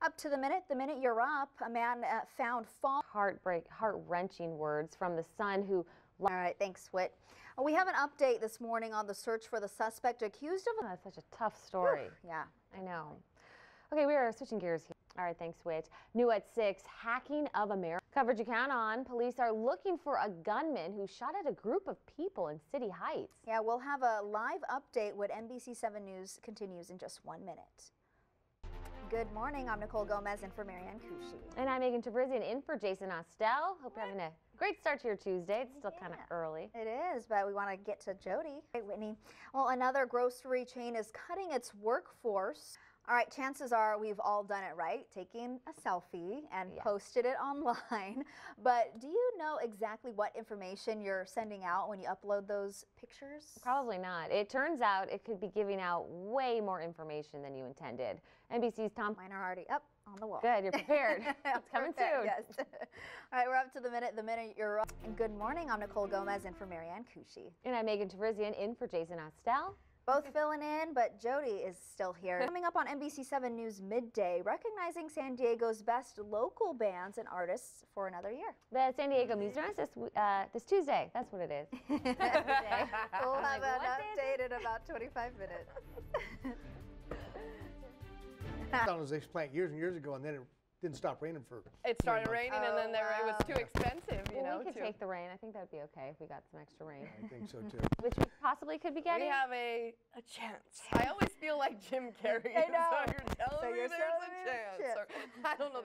Up to the minute, the minute you're up, a man uh, found fall. Heartbreak, heart-wrenching words from the son who All right, thanks, Whit. Uh, We have an update this morning on the search for the suspect accused of. Oh, that's such a tough story. Yeah. I know. Okay, we are switching gears here. All right, thanks, Whit. New at 6, hacking of America. Coverage you count on. Police are looking for a gunman who shot at a group of people in City Heights. Yeah, we'll have a live update when NBC 7 News continues in just one minute. Good morning. I'm Nicole Gomez in for Marianne Kushi. And I'm Megan Tabrizian in for Jason Austell. Hope you're having a great start to your Tuesday. It's still kind of early. It is, but we want to get to Jody. Hey, Whitney. Well, another grocery chain is cutting its workforce. All right, chances are we've all done it right, taking a selfie and Yeah. posted it online. But do you know exactly what information you're sending out when you upload those pictures? Probably not. It turns out it could be giving out way more information than you intended. NBC's Tom. Mine are already up on the wall. Good, you're prepared. it's coming Perfect, soon. Yes. All right, we're up to the minute. The minute you're up. And good morning. I'm Nicole Gomez in for Marianne Kushi. And I'm Megan Tabrizian in for Jason Austell. Both filling in, but Jody is still here. Coming up on NBC 7 News midday, recognizing San Diego's best local bands and artists for another year. The San Diego Music Dance this, uh, this Tuesday. That's what it is. We'll I'm have like, an what day is update in about 25 minutes. thought it was this plant years and years ago, and then it didn't stop raining for. It started months. raining and then Oh, there, it oh, was too expensive, you well, know. we could to- take the rain. I think that would be okay if we got some extra rain, I think so too. which we possibly could be getting. we have a, a chance. I always feel like Jim Carrey. I know. So you're telling So me you're there's telling a me there's a chance. Or, I don't know.